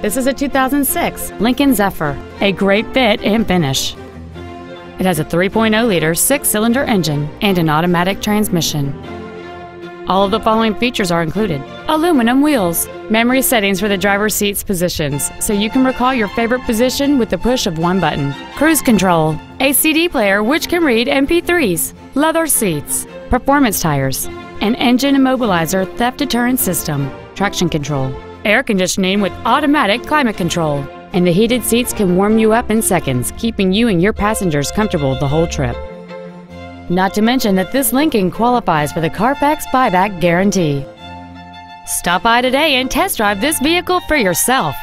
This is a 2006 Lincoln Zephyr, a great fit and finish. It has a 3.0-liter six-cylinder engine and an automatic transmission. All of the following features are included. Aluminum wheels, memory settings for the driver's seat's positions, so you can recall your favorite position with the push of one button. Cruise control, a CD player which can read MP3s, leather seats, performance tires, an engine immobilizer theft deterrent system, traction control, air conditioning with automatic climate control, and the heated seats can warm you up in seconds, keeping you and your passengers comfortable the whole trip. Not to mention that this Lincoln qualifies for the Carfax buyback guarantee. Stop by today and test drive this vehicle for yourself.